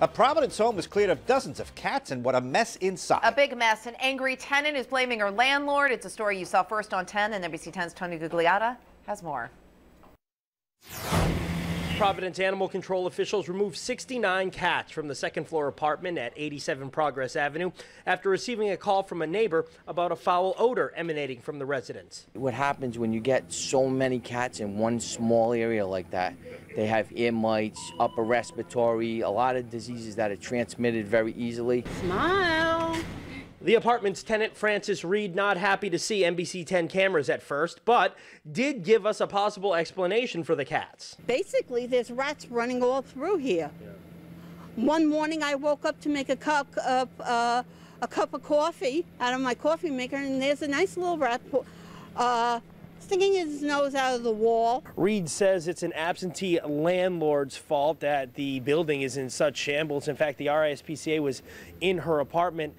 A Providence home was cleared of dozens of cats and what a mess inside. A big mess. An angry tenant is blaming her landlord. It's a story you saw first on 10, and NBC 10's Tony Gugliotta has more. Providence animal control officials removed 69 cats from the second floor apartment at 87 Progress Avenue after receiving a call from a neighbor about a foul odor emanating from the residence. What happens when you get so many cats in one small area like that? They have ear mites, upper respiratory, a lot of diseases that are transmitted very easily. Smile. The apartment's tenant, Francis Reed, not happy to see NBC 10 cameras at first, but did give us a possible explanation for the cats. Basically, there's rats running all through here. One morning, I woke up to make a cup of uh, a cup of coffee out of my coffee maker, and there's a nice little rat uh, sticking his nose out of the wall. Reed says it's an absentee landlord's fault that the building is in such shambles. In fact, the RISPCA was in her apartment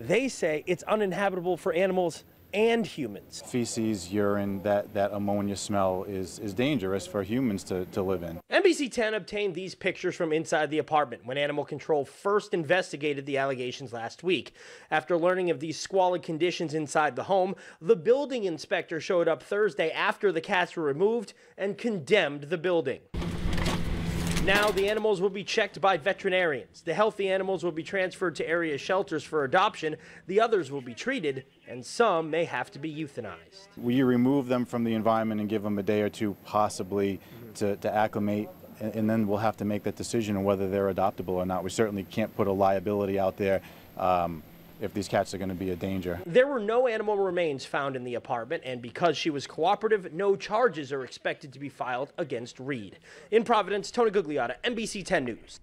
they say it's uninhabitable for animals and humans. Feces, urine, that, that ammonia smell is, is dangerous for humans to, to live in. NBC 10 obtained these pictures from inside the apartment when Animal Control first investigated the allegations last week. After learning of these squalid conditions inside the home, the building inspector showed up Thursday after the cats were removed and condemned the building. Now, the animals will be checked by veterinarians. The healthy animals will be transferred to area shelters for adoption. The others will be treated, and some may have to be euthanized. We remove them from the environment and give them a day or two, possibly, to, to acclimate, and, and then we'll have to make that decision on whether they're adoptable or not. We certainly can't put a liability out there. Um, if these cats are going to be a danger. There were no animal remains found in the apartment, and because she was cooperative, no charges are expected to be filed against Reed. In Providence, Tony Gugliotta, NBC 10 News.